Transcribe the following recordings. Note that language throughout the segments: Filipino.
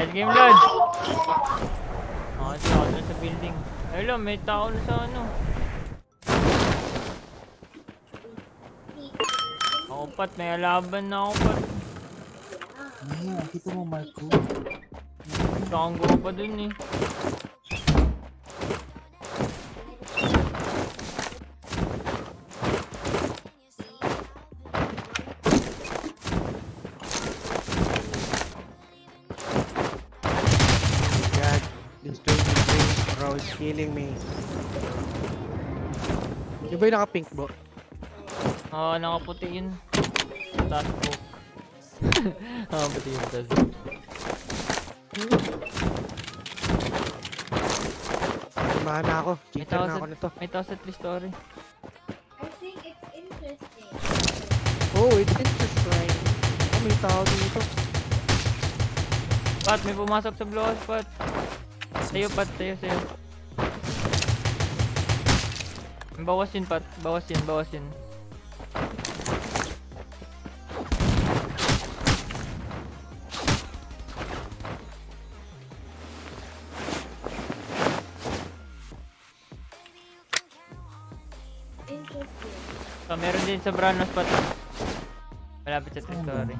Nice game, Lord. Oh, tao na sa building. Hello, may tao na sa ano. Ako pat, may alaban na ako pat. Ayan, kita mo Marco. Tango pa dun eh. This 23 bro is killing me. Yung ba yung naka-pink bro? Oo, nakaputi yun. Taskbook. Nakaputi yun taskbook. Tumahan na ako. Cheater na ako nito. may tao sa tree story. I think it's interesting. Oh, it's interesting. Oh, may tao dito. Pat, may pumasok sa blue house, Pat. Sa'yo, Pat. Sa'yo, sa'yo. Bawas yun, Pat. Bawas yun, bawas yun. So, meron din sa Branos, Pat. Malapit sa tree story.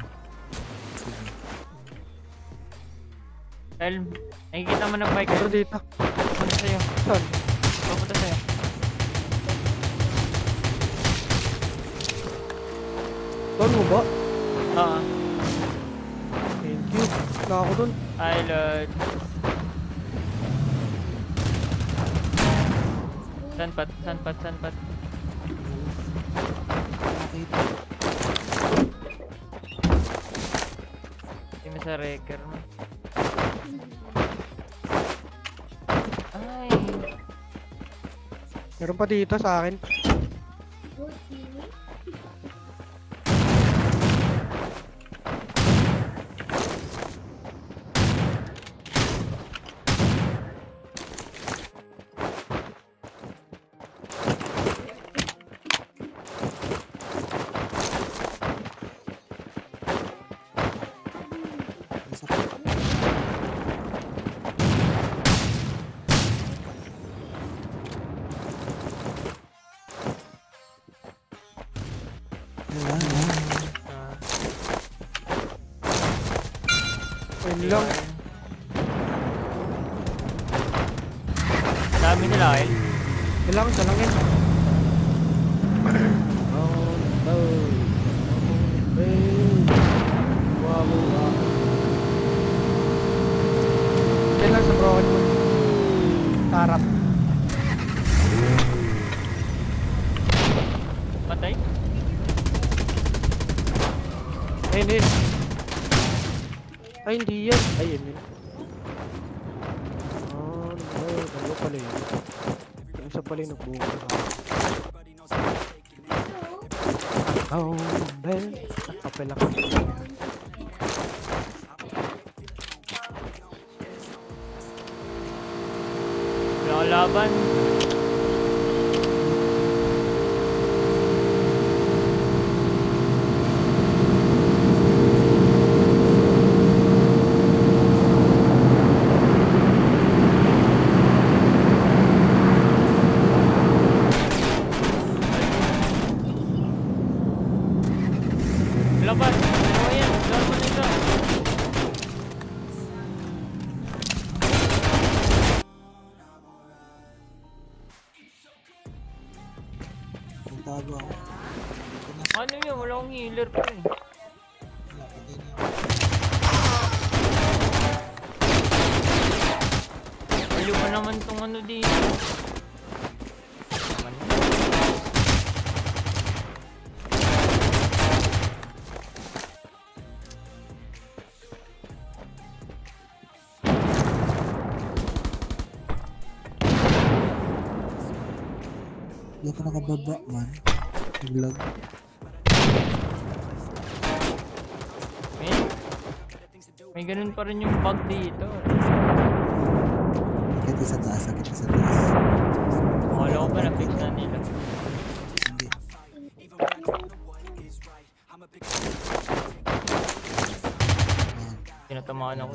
Nakikita mo ng bike. Pero dito. Pupunta sa'yo. Saan? Pupunta sa'yo. Saan mo ba? Oo. Thank you. Wala ako dun. Hi, Lord. San pat, san pat, san pat. Nakita. Hindi mo sa wrecker mo. Meron pa dito sa akin. Ayun lang. Dami nila, Kyle. Kailangan sa lang yan. Oh, no. Wow, wow. Yan lang sa broken mo. Tarap. Patay? Ayun yun. Ay, hindi yan. Ayun yun. Oh, no. Dalawa pala yun. Yung isa pala yung nagbunga. Oh, bell. Nakapela ka. Wala laban. Healer pa eh. Wala, patay na. Aliw pa naman tong ano dito. Naman. Hindi ako nakababa man. Naglag. May, may ganun pa rin yung bug dito. Sakit sa taas, sakit sa taas. ba na-fix na nila? Hindi. Tinatamaan ako.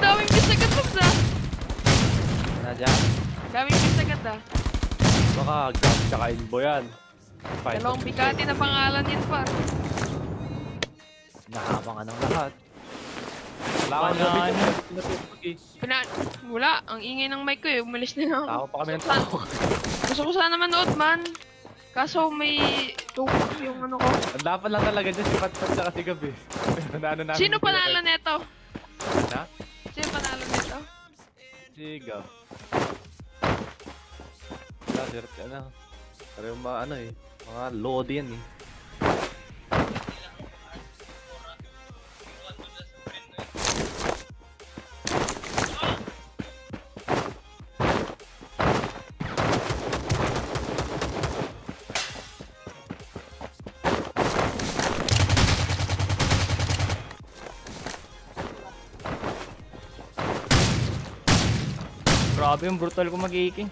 Daming bisagat na. Na dyan? Daming bisagat ah. Baka gab tsaka inbo yan. Dalawang bigati na pangalan yan pa. Nahabang ka ng lahat. Wala ka Wala, na ano? Pina... Wala, ang ingay ng mic ko eh. Umalis na lang. Tao pa kami ng tao. Gusto ko sana manood man. Kaso may... Yung ano ko. Ang dapat lang talaga dyan si Pat Pat tsaka si Gab eh. Pero naano namin Sino panalo neto? Ha? Sino panalo neto? Si Gab. Wala, sir, ano. Pero yung mga ano eh. Mga load yan eh. Grabe yung brutal ko mag-iiking.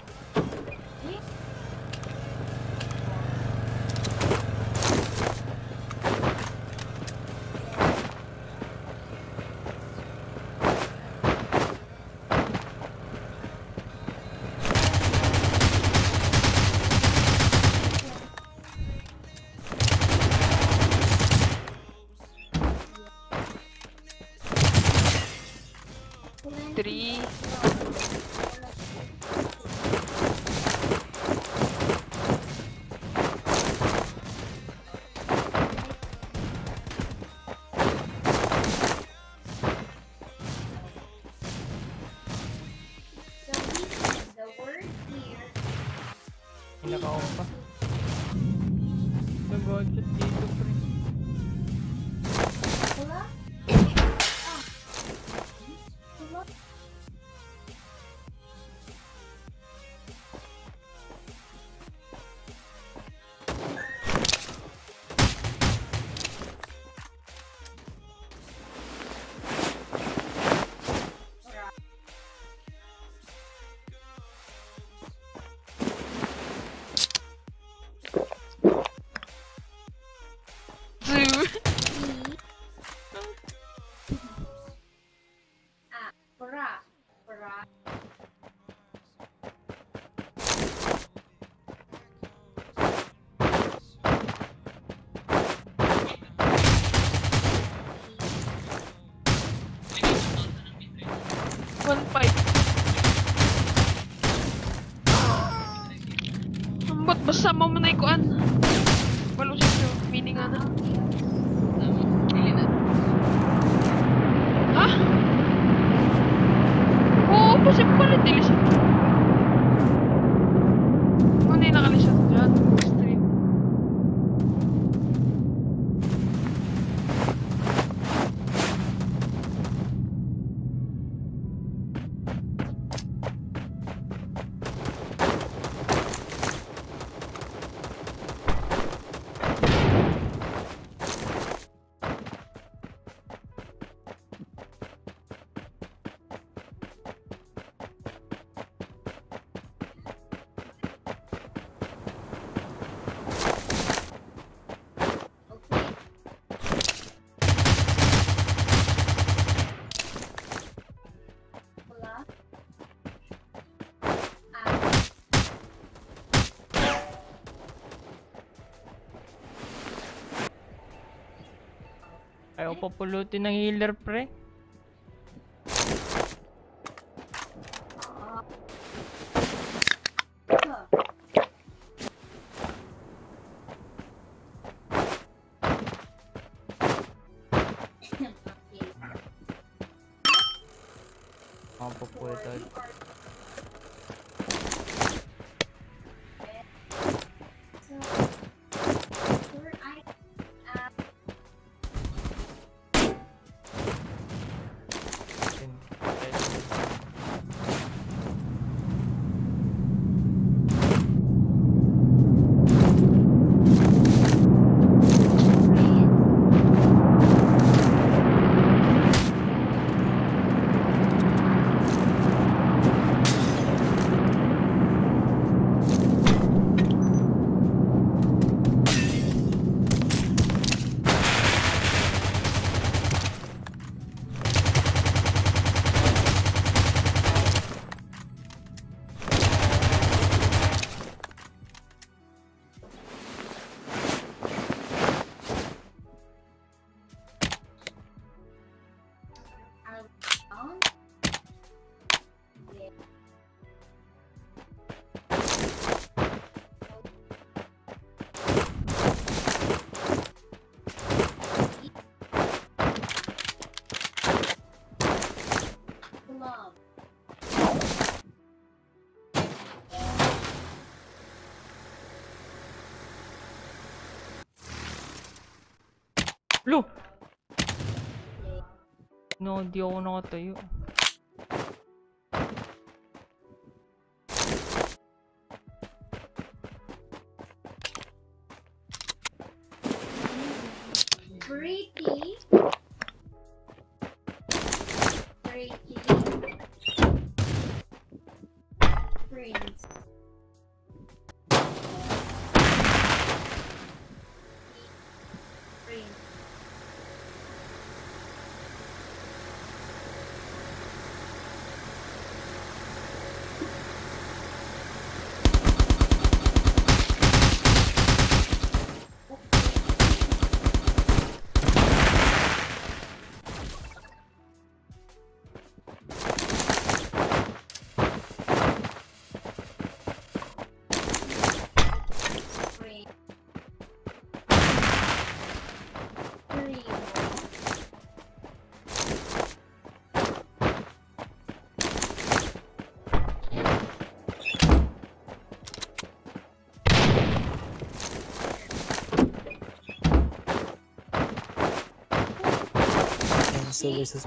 три. Mo na ikuan. Ayaw pa pulutin ng healer, pre. Ang papulit agad. Lo! No, di ako nakatayo. services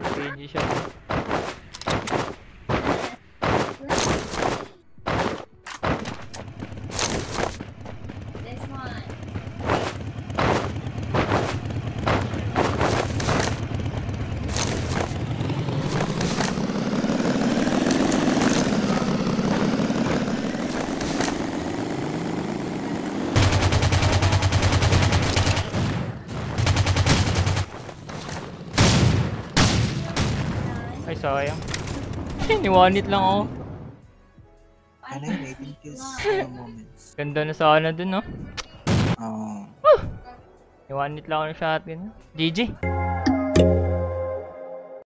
飞机效果 sayang. Niwanit lang ako. Ano yun, 18 kills sa moments. Ganda na sana dun, no? Oo. Niwanit lang ako ng shotgun. GG.